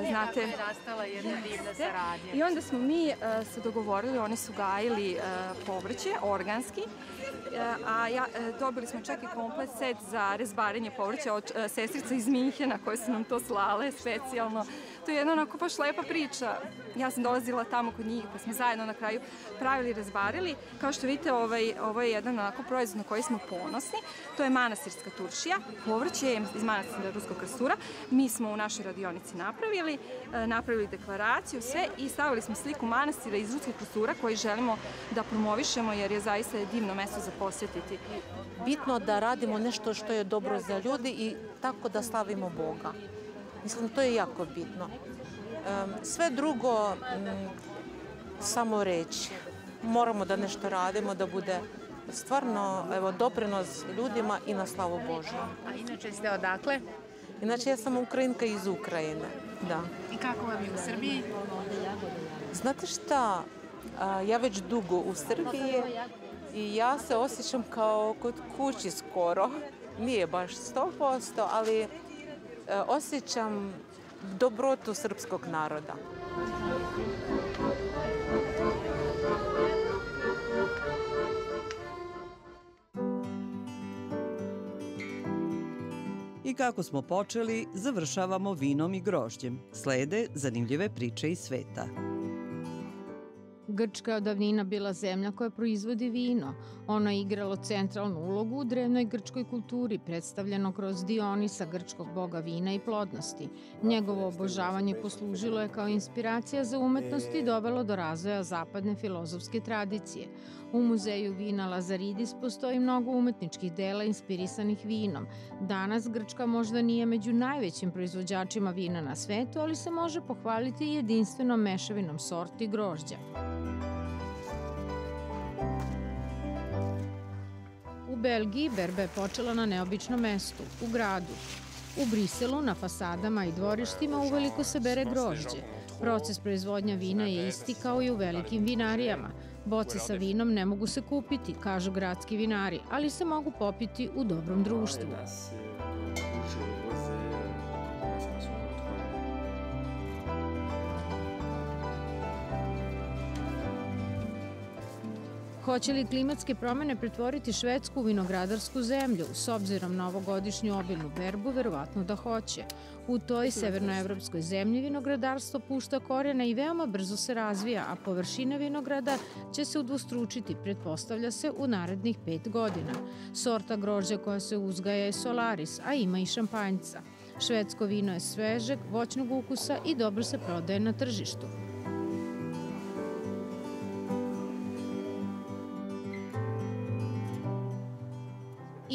znate. Ne, je nastala jedna divna saradnja. I onda smo mi uh, se dogovorili, oni su gajili uh, povrće, organski, a ja, e, dobili smo čak i komplet set za rezbarenje povrća od e, sestrica iz Minhena koje su nam to slale specijalno. To je jedna onako baš lepa priča. Ja sam dolazila tamo kod njih pa smo zajedno na kraju pravili, rezbarili. Kao što vidite, ovaj, ovo je jedan onako proizvod na koji smo ponosni. To je manastirska turšija. Povrće iz manastira Ruskog krstura. Mi smo u našoj radionici napravili, e, napravili deklaraciju, sve i stavili smo sliku manastira iz Ruskog krstura koji želimo da promovišemo jer je zaista divno mesto za posjetiti. Bitno da radimo nešto što je dobro za ljudi i tako da slavimo Boga. Mislim, to je jako bitno. Sve drugo, samo reći. Moramo da nešto radimo, da bude stvarno evo, doprinos ljudima i na slavu Božju. A inače ste odakle? Inače, ja sam Ukrajinka iz Ukrajine, da. I kako vam je u Srbiji? Znate šta, ja već dugo u Srbiji i ja se osjećam kao kod kući skoro. Nije baš 100%, ali osjećam dobrotu srpskog naroda. I kako smo počeli, završavamo vinom i grožđem. Slede zanimljive priče iz sveta. Grčka je od davnina bila zemlja koja proizvodi vino. Ono je igralo centralnu ulogu u drevnoj grčkoj kulturi, predstavljeno kroz Dionisa, grčkog boga vina i plodnosti. Njegovo obožavanje poslužilo je kao inspiracija za umetnost i dovelo do razvoja zapadne filozofske tradicije. U muzeju vina Lazaridis postoji mnogo umetničkih dela inspirisanih vinom. Danas Grčka možda nije među najvećim proizvođačima vina na svetu, ali se može pohvaliti jedinstvenom mešavinom sorti grožđa. U Belgiji berba je počela na neobičnom mestu, u gradu. U Briselu na fasadama i dvorištima uveliko se bere grožđe. Proces proizvodnja vina je isti kao i u velikim vinarijama. Boce sa vinom ne mogu se kupiti, kažu gradski vinari, ali se mogu popiti u dobrom društvu. Hoće li klimatske promene pretvoriti Švedsku u vinogradarsku zemlju? S obzirom na ovogodišnju obilnu berbu, verovatno da hoće. U toj severnoevropskoj zemlji vinogradarstvo pušta korijena i veoma brzo se razvija, a površina vinograda će se udvostručiti, pretpostavlja se, u narednih pet godina. Sorta grožđa koja se uzgaja je Solaris, a ima i šampanjca. Švedsko vino je svežeg, voćnog ukusa i dobro se prodaje na tržištu.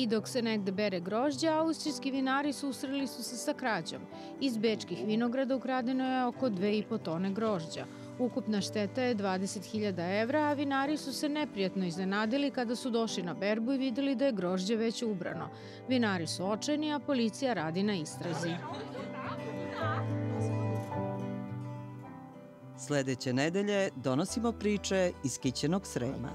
I dok se negde bere grožđe, austrijski vinari susreli su se sa krađom. Iz bečkih vinograda ukradeno je oko 2,5 tone grožđa. Ukupna šteta je 20.000 evra, a vinari su se neprijatno iznenadili kada su došli na berbu i videli da je grožđe već ubrano. Vinari su očajni, a policija radi na istrazi. Sledeće nedelje donosimo priče iz Kićenog Srema.